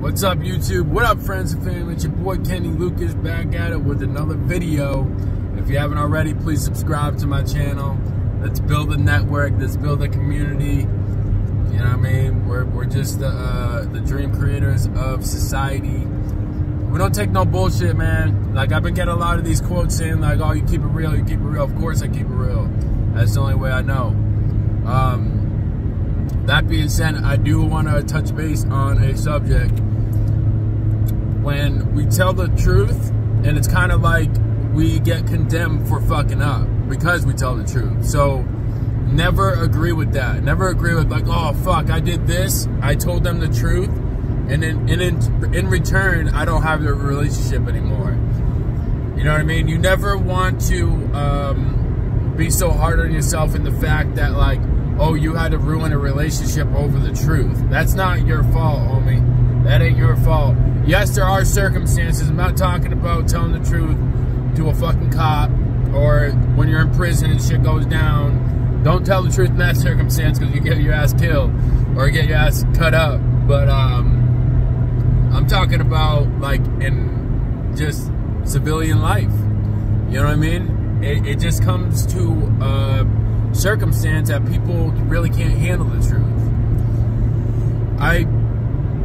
What's up, YouTube? What up, friends and family? It's your boy Kenny Lucas back at it with another video. If you haven't already, please subscribe to my channel. Let's build a network. Let's build a community. You know what I mean? We're, we're just the, uh, the dream creators of society. We don't take no bullshit, man. Like, I've been getting a lot of these quotes saying, like, oh, you keep it real, you keep it real. Of course I keep it real. That's the only way I know. Um, that being said, I do want to touch base on a subject. When we tell the truth, and it's kind of like we get condemned for fucking up because we tell the truth. So, never agree with that. Never agree with like, oh fuck, I did this. I told them the truth, and then and in in return, I don't have the relationship anymore. You know what I mean? You never want to um, be so hard on yourself in the fact that like, oh, you had to ruin a relationship over the truth. That's not your fault, homie. That ain't your fault. Yes, there are circumstances. I'm not talking about telling the truth to a fucking cop or when you're in prison and shit goes down. Don't tell the truth in that circumstance because you get your ass killed or get your ass cut up. But um, I'm talking about like in just civilian life. You know what I mean? It, it just comes to a circumstance that people really can't handle the truth. I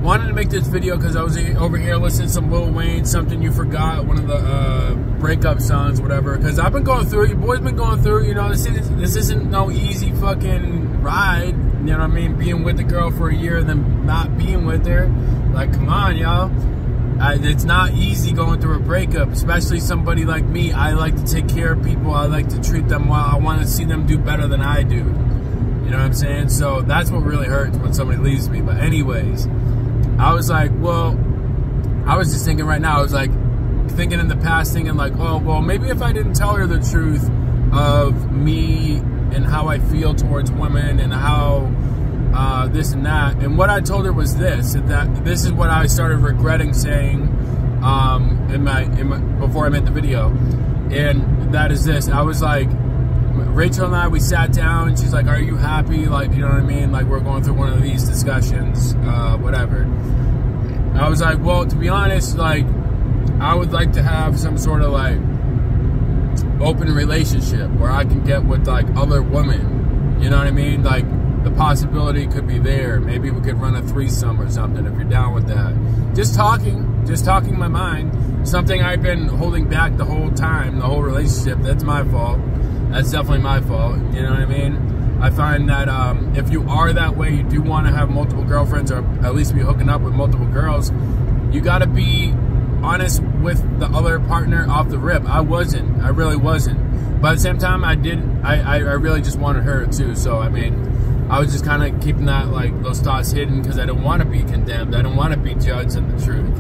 wanted to make this video because I was over here listening to some Lil Wayne, something you forgot, one of the uh, breakup songs, whatever. Because I've been going through it. Your boy's been going through. You know, this isn't, this isn't no easy fucking ride. You know what I mean? Being with the girl for a year and then not being with her. Like, come on, y'all. It's not easy going through a breakup, especially somebody like me. I like to take care of people. I like to treat them well. I want to see them do better than I do. You know what I'm saying? So that's what really hurts when somebody leaves me. But anyways, I was like, well, I was just thinking right now, I was like, thinking in the past, thinking like, oh, well, maybe if I didn't tell her the truth of me and how I feel towards women and how uh, this and that. And what I told her was this, that this is what I started regretting saying um, in, my, in my, before I made the video. And that is this, I was like, Rachel and I, we sat down she's like, are you happy? Like, you know what I mean? Like we're going through one of these discussions, uh, whatever. I was like, well, to be honest, like, I would like to have some sort of like open relationship where I can get with like other women. You know what I mean? Like the possibility could be there. Maybe we could run a threesome or something if you're down with that. Just talking, just talking my mind. Something I've been holding back the whole time, the whole relationship. That's my fault that's definitely my fault. You know what I mean? I find that um, if you are that way, you do want to have multiple girlfriends or at least be hooking up with multiple girls, you got to be honest with the other partner off the rip. I wasn't. I really wasn't. But at the same time, I did. I, I, I really just wanted her too. So I mean, I was just kind of keeping that like those thoughts hidden because I didn't want to be condemned. I didn't want to be judged in the truth.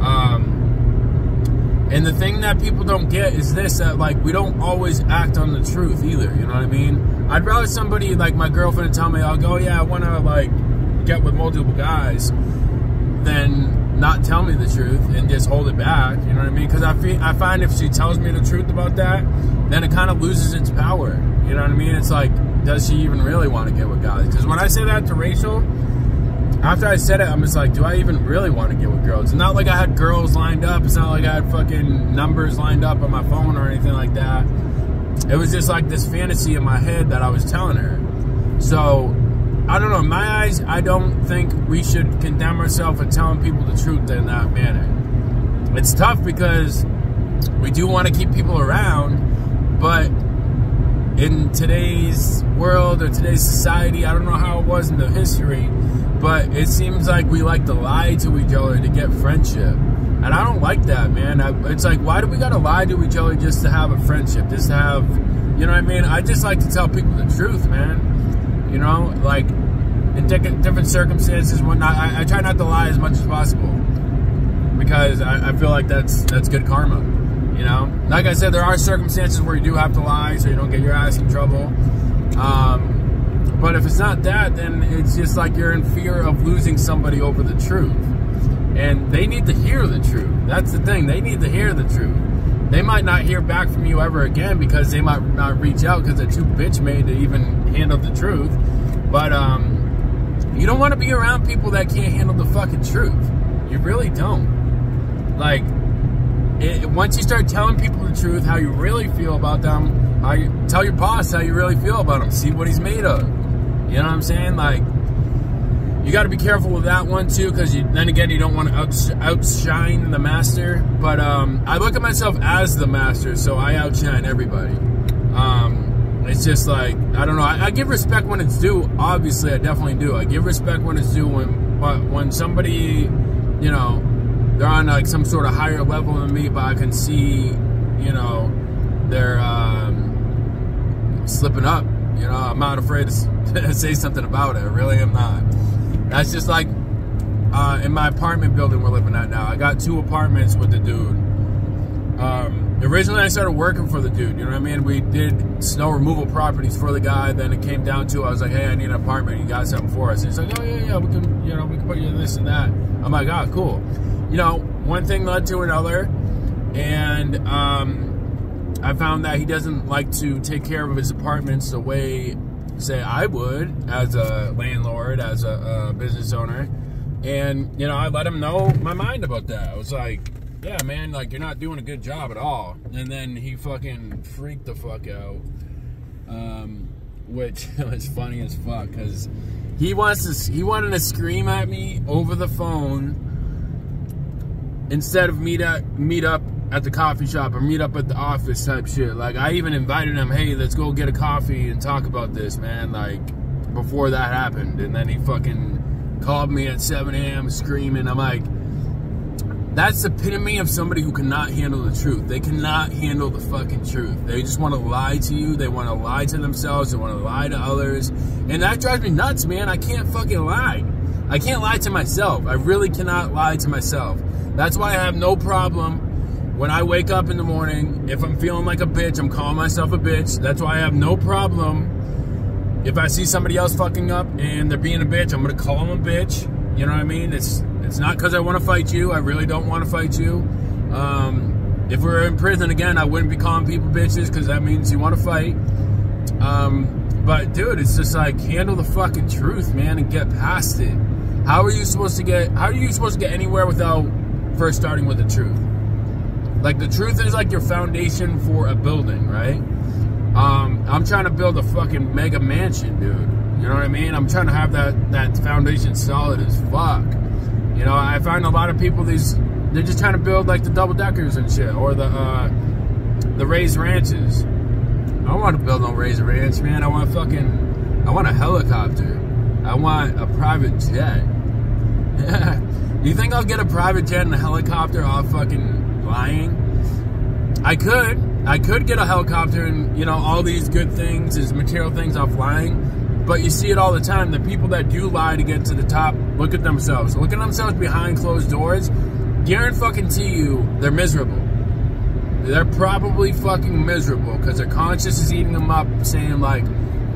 Um, and the thing that people don't get is this that like we don't always act on the truth either. You know what I mean? I'd rather somebody like my girlfriend tell me, I'll go, yeah, I want to like get with multiple guys, than not tell me the truth and just hold it back. You know what I mean? Because I feel I find if she tells me the truth about that, then it kind of loses its power. You know what I mean? It's like, does she even really want to get with guys? Because when I say that to Rachel after I said it, I'm just like, do I even really want to get with girls? It's not like I had girls lined up. It's not like I had fucking numbers lined up on my phone or anything like that. It was just like this fantasy in my head that I was telling her. So, I don't know. In my eyes, I don't think we should condemn ourselves for telling people the truth in that manner. It's tough because we do want to keep people around, but in today's world or today's society, I don't know how it was in the history, but it seems like we like to lie to each other to get friendship. And I don't like that, man. I, it's like, why do we gotta lie to each other just to have a friendship? Just to have, you know what I mean? I just like to tell people the truth, man. You know, like in different circumstances, whatnot. I, I try not to lie as much as possible because I, I feel like that's that's good karma. You know, like I said, there are circumstances where you do have to lie so you don't get your ass in trouble. Um, but if it's not that, then it's just like you're in fear of losing somebody over the truth. And they need to hear the truth. That's the thing. They need to hear the truth. They might not hear back from you ever again because they might not reach out because they're too bitch made to even handle the truth. But um, you don't want to be around people that can't handle the fucking truth. You really don't. Like, it, once you start telling people the truth, how you really feel about them, how you tell your boss how you really feel about him, see what he's made of. You know what I'm saying? Like, you got to be careful with that one too, because then again, you don't want to outs outshine the master. But um, I look at myself as the master, so I outshine everybody. Um, it's just like I don't know. I, I, give respect when it's due. Obviously, I definitely do. I give respect when it's due. When but when somebody, you know, they're on like some sort of higher level than me, but I can see, you know, they're um, slipping up. You know, I'm not afraid to say something about it. Really I really am not. That's just like uh, in my apartment building we're living at now. I got two apartments with the dude. Um, originally, I started working for the dude. You know what I mean? We did snow removal properties for the guy. Then it came down to I was like, "Hey, I need an apartment. You got something for us?" And he's like, "Oh yeah, yeah, we can. You know, we can put you in this and that." I'm like, "Ah, oh, cool." You know, one thing led to another, and um, I found that he doesn't like to take care of his apartments the way say I would as a landlord, as a, a business owner. And, you know, I let him know my mind about that. I was like, yeah, man, like, you're not doing a good job at all. And then he fucking freaked the fuck out. Um, which was funny as fuck, because he wants to, he wanted to scream at me over the phone instead of meet at, meet up at the coffee shop or meet up at the office type shit. Like I even invited him, hey, let's go get a coffee and talk about this, man. Like before that happened, and then he fucking called me at 7 a.m. screaming. I'm like, that's the epitome of somebody who cannot handle the truth. They cannot handle the fucking truth. They just want to lie to you. They want to lie to themselves. They want to lie to others. And that drives me nuts, man. I can't fucking lie. I can't lie to myself. I really cannot lie to myself. That's why I have no problem when I wake up in the morning, if I'm feeling like a bitch, I'm calling myself a bitch. That's why I have no problem. If I see somebody else fucking up and they're being a bitch, I'm gonna call them a bitch. You know what I mean? It's it's not because I want to fight you. I really don't want to fight you. Um, if we are in prison again, I wouldn't be calling people bitches because that means you want to fight. Um, but dude, it's just like handle the fucking truth, man, and get past it. How are you supposed to get? How are you supposed to get anywhere without first starting with the truth? Like the truth is like your foundation for a building, right? Um, I'm trying to build a fucking mega mansion, dude. You know what I mean? I'm trying to have that that foundation solid as fuck. You know, I find a lot of people these they're just trying to build like the double deckers and shit or the uh, the raised ranches. I don't want to build no raised ranch, man. I want a fucking I want a helicopter. I want a private jet. you think I'll get a private jet and a helicopter off fucking flying. I could. I could get a helicopter and, you know, all these good things, these material things off flying. But you see it all the time. The people that do lie to get to the top, look at themselves. Look at themselves behind closed doors. Guarantee you, they're miserable. They're probably fucking miserable because their conscience is eating them up, saying like,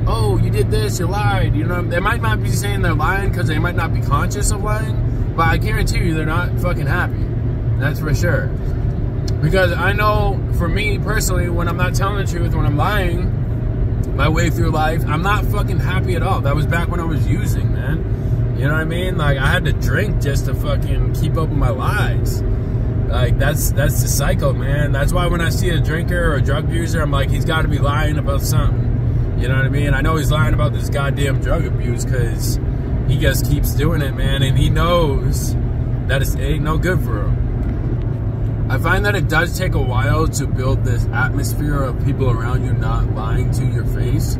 "Oh, you did this, you lied." You know, they might not be saying they're lying because they might not be conscious of lying, but I guarantee you, they're not fucking happy. That's for sure. Because I know for me personally, when I'm not telling the truth, when I'm lying my way through life, I'm not fucking happy at all. That was back when I was using, man. You know what I mean? Like I had to drink just to fucking keep up with my lies. Like that's that's the cycle, man. That's why when I see a drinker or a drug user, I'm like, he's got to be lying about something. You know what I mean? I know he's lying about this goddamn drug abuse because he just keeps doing it, man, and he knows that it ain't no good for him. I find that it does take a while to build this atmosphere of people around you not lying to your face,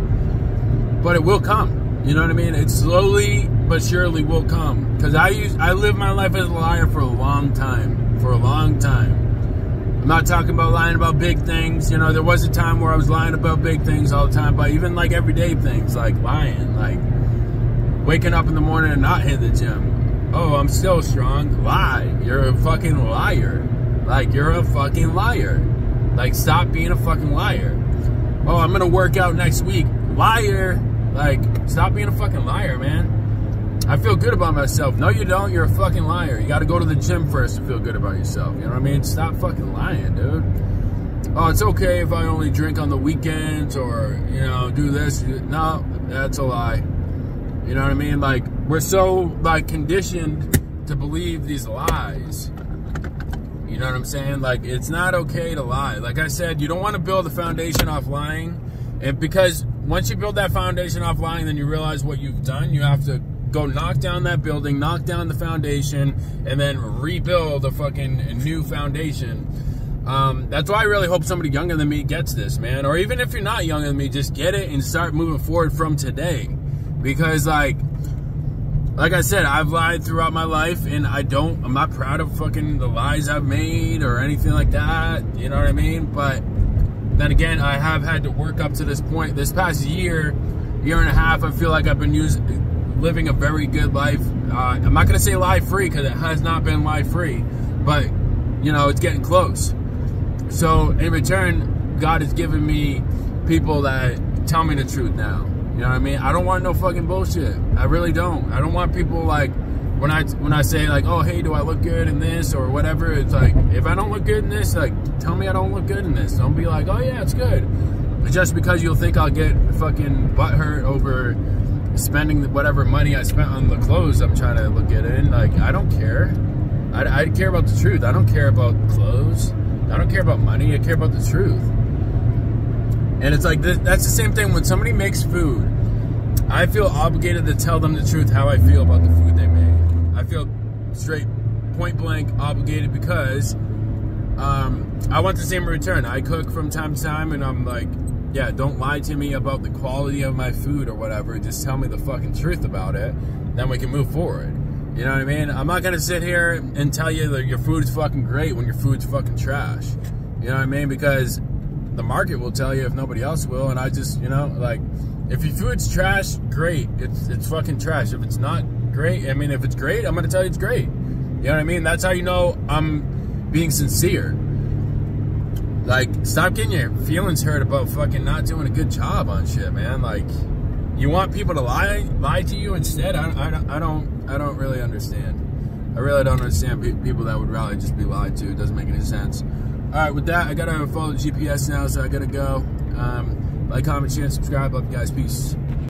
but it will come. You know what I mean? It slowly but surely will come. Because I use I lived my life as a liar for a long time. For a long time. I'm not talking about lying about big things. You know, there was a time where I was lying about big things all the time, but even like everyday things, like lying, like waking up in the morning and not hit the gym. Oh, I'm still strong. Lie. You're a fucking liar. Like, you're a fucking liar. Like, stop being a fucking liar. Oh, I'm gonna work out next week. Liar. Like, stop being a fucking liar, man. I feel good about myself. No, you don't. You're a fucking liar. You gotta go to the gym first to feel good about yourself. You know what I mean? Stop fucking lying, dude. Oh, it's okay if I only drink on the weekends or, you know, do this. No, that's a lie. You know what I mean? Like, we're so, like, conditioned to believe these lies. You know what I'm saying? Like, it's not okay to lie. Like I said, you don't want to build a foundation off lying. And because once you build that foundation off lying, then you realize what you've done. You have to go knock down that building, knock down the foundation, and then rebuild a fucking new foundation. Um, that's why I really hope somebody younger than me gets this, man. Or even if you're not younger than me, just get it and start moving forward from today. Because, like, like I said, I've lied throughout my life, and I don't. I'm not proud of fucking the lies I've made or anything like that. You know what I mean? But then again, I have had to work up to this point. This past year, year and a half, I feel like I've been using, living a very good life. Uh, I'm not gonna say lie free because it has not been lie free, but you know it's getting close. So in return, God has given me people that tell me the truth now. You know what I mean? I don't want no fucking bullshit. I really don't. I don't want people like when I when I say like, oh hey, do I look good in this or whatever? It's like if I don't look good in this, like tell me I don't look good in this. Don't be like, oh yeah, it's good. Just because you'll think I'll get fucking butthurt over spending whatever money I spent on the clothes I'm trying to look good in. Like I don't care. I, I care about the truth. I don't care about clothes. I don't care about money. I care about the truth. And it's like, that's the same thing when somebody makes food. I feel obligated to tell them the truth how I feel about the food they made. I feel straight, point blank obligated because um, I want the same return. I cook from time to time, and I'm like, yeah, don't lie to me about the quality of my food or whatever. Just tell me the fucking truth about it. Then we can move forward. You know what I mean? I'm not gonna sit here and tell you that your food's fucking great when your food's fucking trash. You know what I mean? Because the market will tell you if nobody else will. And I just, you know, like, if your food's trash, great. It's it's fucking trash. If it's not great, I mean, if it's great, I'm gonna tell you it's great. You know what I mean? That's how you know I'm being sincere. Like, stop getting your feelings hurt about fucking not doing a good job on shit, man. Like, you want people to lie lie to you instead? I, I, I don't I don't really understand. I really don't understand people that would rather just be lied to. It doesn't make any sense. All right, with that, I gotta follow the GPS now, so I gotta go. Um, like, comment, share, and subscribe. Love you guys. Peace.